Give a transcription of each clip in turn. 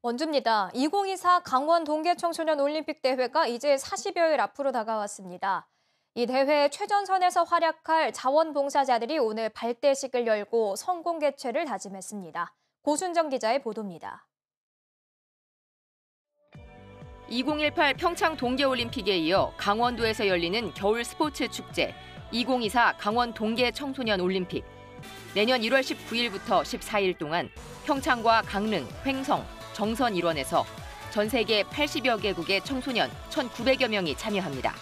원주입니다. 2024 강원 동계 청소년 올림픽 대회가 이제 40여일 앞으로 다가왔습니다. 이 대회 최전선에서 활약할 자원봉사자들이 오늘 발대식을 열고 성공 개최를 다짐했습니다. 고순정 기자의 보도입니다. 2018 평창 동계올림픽에 이어 강원도에서 열리는 겨울 스포츠 축제 2024 강원 동계 청소년 올림픽. 내년 1월 19일부터 14일 동안 평창과 강릉, 횡성, 정선 일원에서 전 세계 80여 개국의 청소년 1,900여 명이 참여합니다.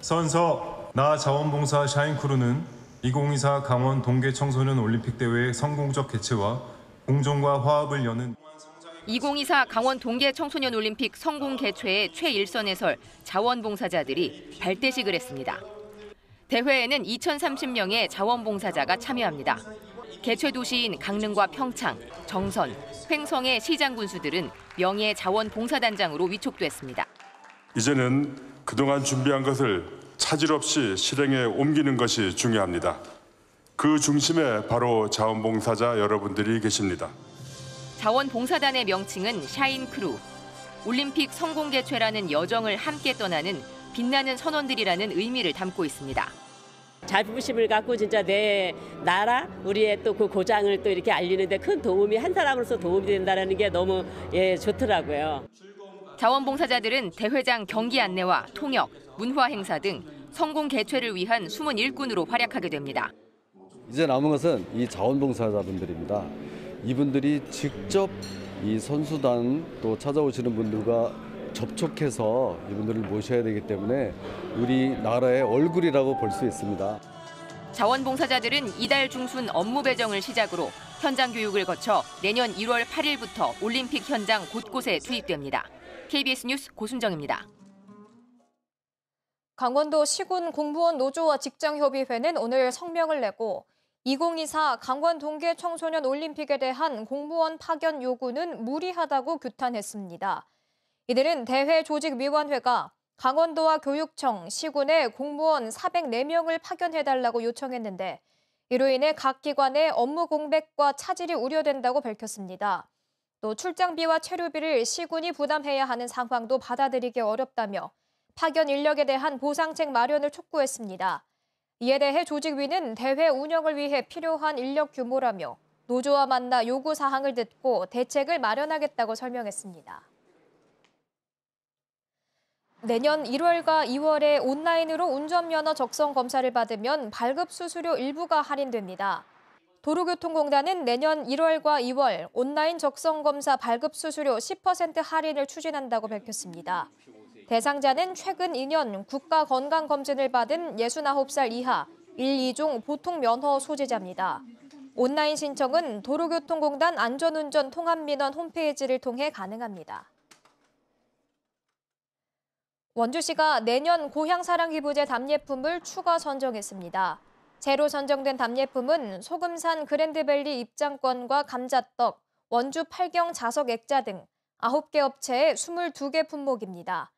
선서 나 자원봉사 샤인크루는 2024 강원 동계 청소년 올림픽 대회의 성공적 개최와 공정과 화합을 여는 2024 강원 동계 청소년 올림픽 성공 개최의 최일선에 설 자원봉사자들이 발대식을 했습니다. 대회에는 2,030명의 자원봉사자가 참여합니다. 개최 도시인 강릉과 평창, 정선, 횡성의 시장 군수들은 명예 자원봉사단장으로 위촉됐습니다. 이제는 그동안 준비한 것을 차질 없이 실행에 옮기는 것이 중요합니다. 그 중심에 바로 자원봉사자 여러분들이 계십니다. 자원봉사단의 명칭은 샤인크루. 올림픽 성공 개최라는 여정을 함께 떠나는 빛나는 선원들이라는 의미를 담고 있습니다. 자부심을 갖고 진짜 내 나라 우리의 또 그 고장을 또 이렇게 알리는데 큰 도움이 한 사람으로서 도움이 된다는 게 너무 예 좋더라고요. 자원봉사자들은 대회장 경기 안내와 통역, 문화 행사 등 성공 개최를 위한 숨은 일꾼으로 활약하게 됩니다. 이제 남은 것은 이 자원봉사자분들입니다. 이분들이 직접 이 선수단 또 찾아오시는 분들과 접촉해서 이분들을 모셔야 되기 때문에 우리나라의 얼굴이라고 볼 수 있습니다. 자원봉사자들은 이달 중순 업무 배정을 시작으로 현장 교육을 거쳐 내년 1월 8일부터 올림픽 현장 곳곳에 투입됩니다. KBS 뉴스 고순정입니다. 강원도 시군 공무원 노조와 직장협의회는 오늘 성명을 내고 2024 강원 동계 청소년 올림픽에 대한 공무원 파견 요구는 무리하다고 규탄했습니다. 이들은 대회조직위원회가 강원도와 교육청, 시군에 공무원 404명을 파견해달라고 요청했는데 이로 인해 각 기관의 업무 공백과 차질이 우려된다고 밝혔습니다. 또 출장비와 체류비를 시군이 부담해야 하는 상황도 받아들이기 어렵다며 파견 인력에 대한 보상책 마련을 촉구했습니다. 이에 대해 조직위는 대회 운영을 위해 필요한 인력 규모라며 노조와 만나 요구 사항을 듣고 대책을 마련하겠다고 설명했습니다. 내년 1월과 2월에 온라인으로 운전면허 적성 검사를 받으면 발급 수수료 일부가 할인됩니다. 도로교통공단은 내년 1월과 2월 온라인 적성 검사 발급 수수료 10% 할인을 추진한다고 밝혔습니다. 대상자는 최근 2년 국가 건강 검진을 받은 69살 이하 1, 2종 보통 면허 소지자입니다. 온라인 신청은 도로교통공단 안전운전 통합민원 홈페이지를 통해 가능합니다. 원주시가 내년 고향사랑기부제 답례품을 추가 선정했습니다. 새로 선정된 답례품은 소금산 그랜드밸리 입장권과 감자떡, 원주 팔경 자석 액자 등 9개 업체의 22개 품목입니다.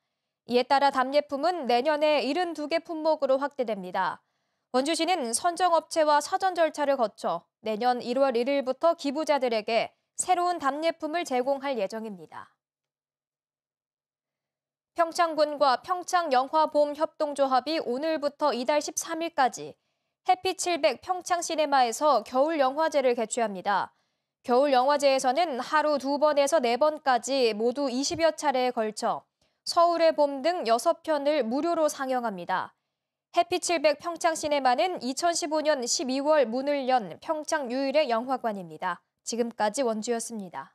이에 따라 답례품은 내년에 72개 품목으로 확대됩니다. 원주시는 선정업체와 사전 절차를 거쳐 내년 1월 1일부터 기부자들에게 새로운 답례품을 제공할 예정입니다. 평창군과 평창영화보험협동조합이 오늘부터 이달 13일까지 해피 700 평창 시네마에서 겨울 영화제를 개최합니다. 겨울 영화제에서는 하루 두번에서 네번까지 모두 20여 차례에 걸쳐 서울의 봄 등 6편을 무료로 상영합니다. 해피 700 평창 시네마는 2015년 12월 문을 연 평창 유일의 영화관입니다. 지금까지 원주였습니다.